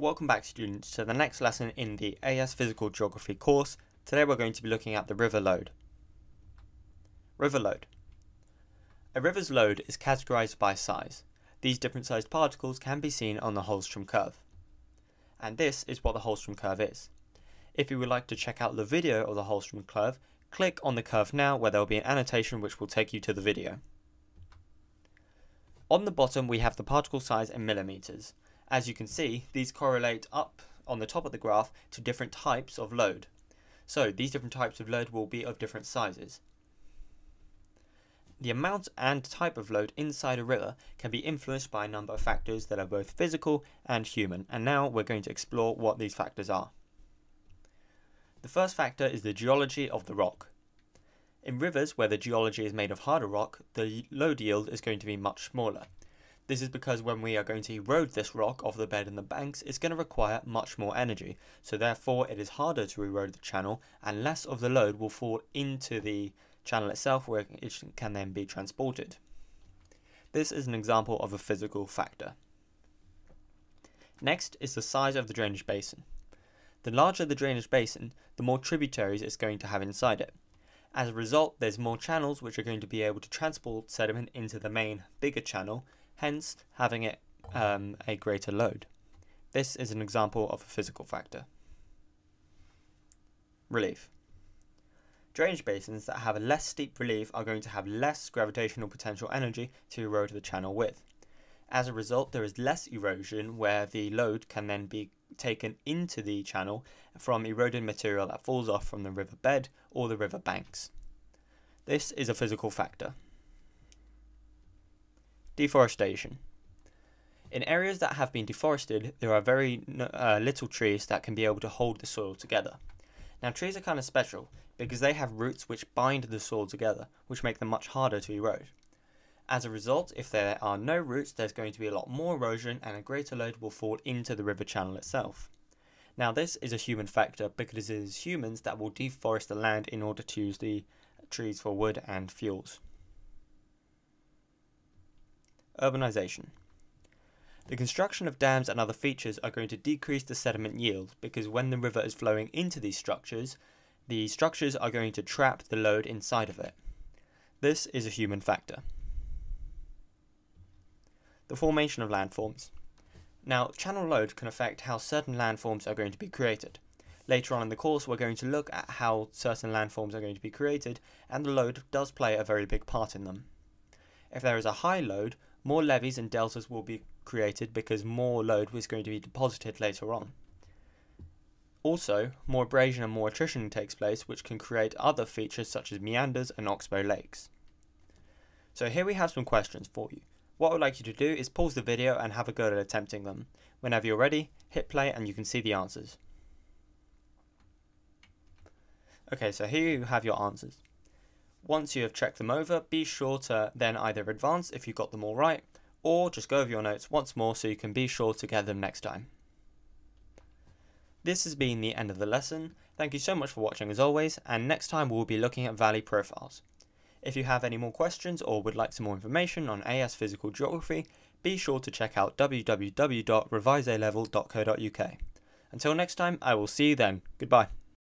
Welcome back students to the next lesson in the AS Physical Geography course. Today we're going to be looking at the river load. River load. A river's load is categorized by size. These different sized particles can be seen on the Hjulström curve. And this is what the Hjulström curve is. If you would like to check out the video of the Hjulström curve, click on the curve now where there will be an annotation which will take you to the video. On the bottom we have the particle size in millimeters. As you can see, these correlate up on the top of the graph to different types of load. So these different types of load will be of different sizes. The amount and type of load inside a river can be influenced by a number of factors that are both physical and human, and now we're going to explore what these factors are. The first factor is the geology of the rock. In rivers where the geology is made of harder rock, the load yield is going to be much smaller. This is because when we are going to erode this rock off the bed and the banks, it's going to require much more energy. So therefore it is harder to erode the channel and less of the load will fall into the channel itself where it can then be transported. This is an example of a physical factor. Next is the size of the drainage basin. The larger the drainage basin, the more tributaries it's going to have inside it. As a result, there's more channels which are going to be able to transport sediment into the main, bigger channel hence having it um, a greater load. This is an example of a physical factor. Relief. Drainage basins that have a less steep relief are going to have less gravitational potential energy to erode the channel with. As a result, there is less erosion where the load can then be taken into the channel from eroded material that falls off from the river bed or the river banks. This is a physical factor. Deforestation. In areas that have been deforested, there are very uh, little trees that can be able to hold the soil together. Now, trees are kind of special because they have roots which bind the soil together, which make them much harder to erode. As a result, if there are no roots, there's going to be a lot more erosion and a greater load will fall into the river channel itself. Now, this is a human factor because it is humans that will deforest the land in order to use the trees for wood and fuels. Urbanization. The construction of dams and other features are going to decrease the sediment yield because when the river is flowing into these structures, the structures are going to trap the load inside of it. This is a human factor. The formation of landforms. Now, channel load can affect how certain landforms are going to be created. Later on in the course, we're going to look at how certain landforms are going to be created, and the load does play a very big part in them. If there is a high load, more levees and deltas will be created because more load was going to be deposited later on. Also, more abrasion and more attrition takes place, which can create other features such as meanders and oxbow lakes. So here we have some questions for you. What I would like you to do is pause the video and have a go at attempting them. Whenever you're ready, hit play and you can see the answers. Okay, so here you have your answers. Once you have checked them over, be sure to then either advance if you got them all right, or just go over your notes once more so you can be sure to get them next time. This has been the end of the lesson. Thank you so much for watching as always, and next time we'll be looking at valley profiles. If you have any more questions or would like some more information on AS Physical Geography, be sure to check out www.revisealevel.co.uk. Until next time, I will see you then. Goodbye.